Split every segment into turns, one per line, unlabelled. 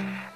I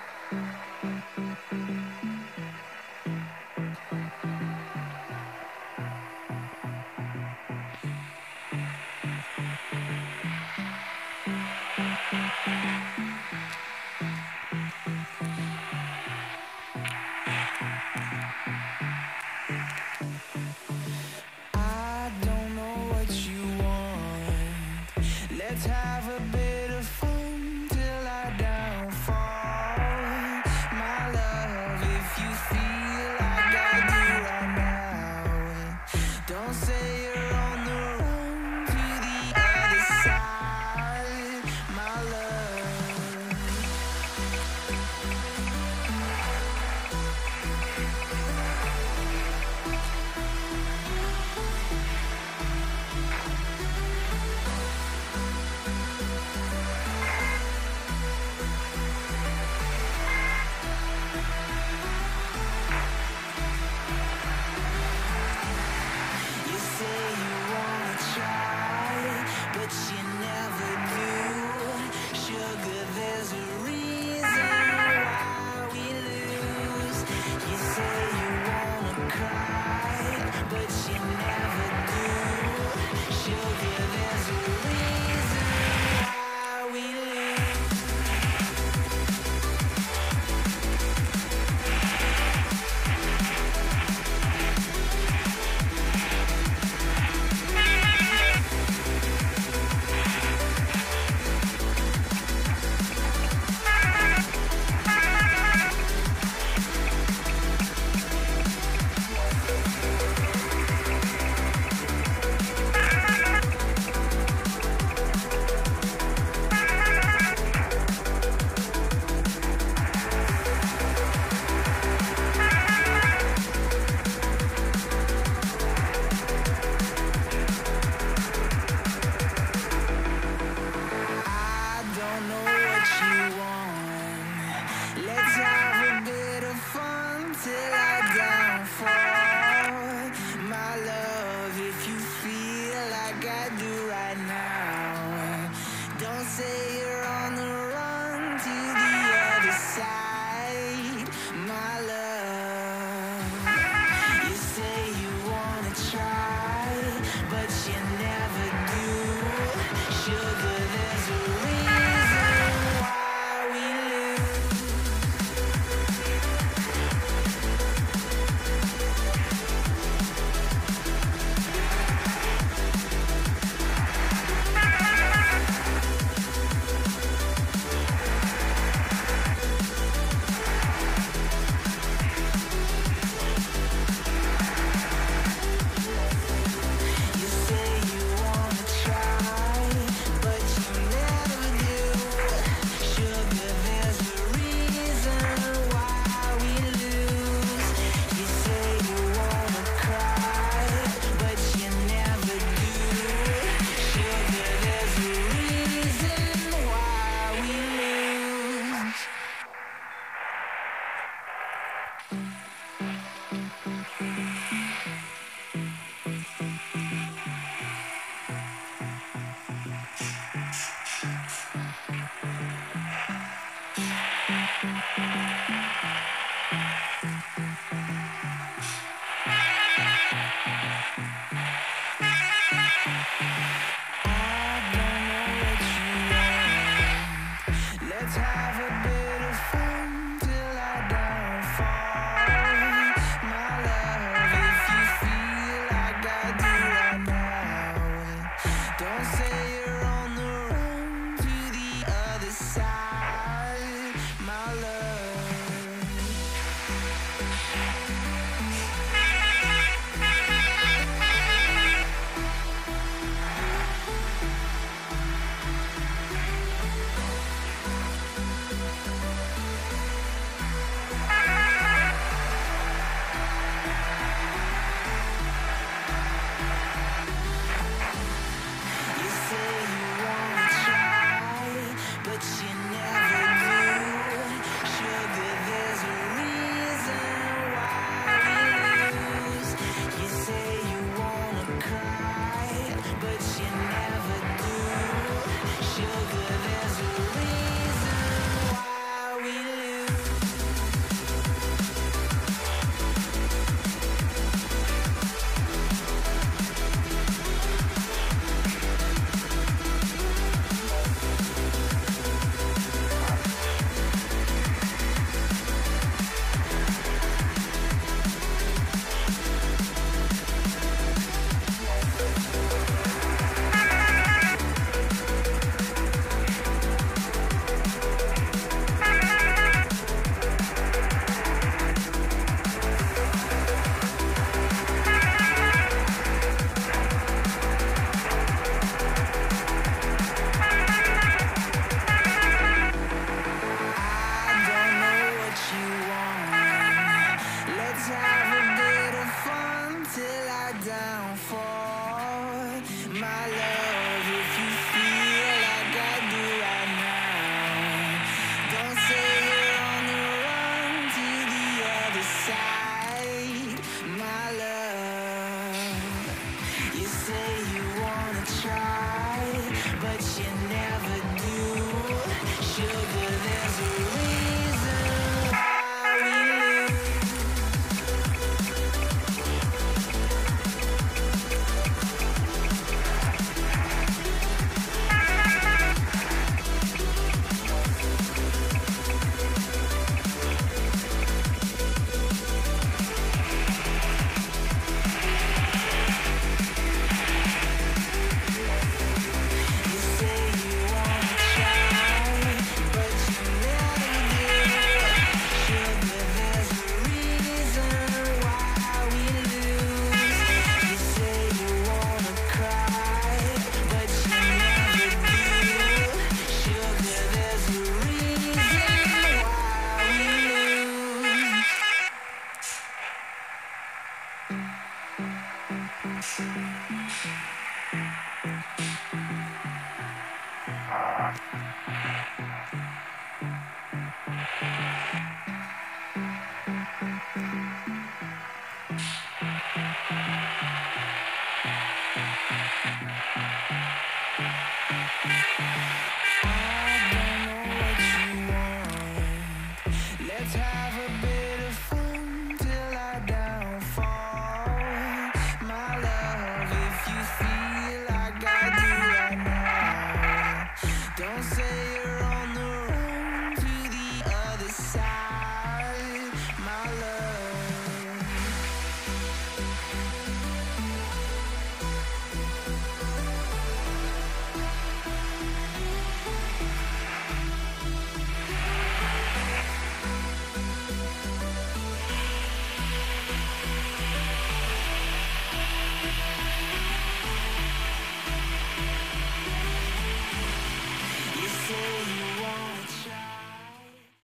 I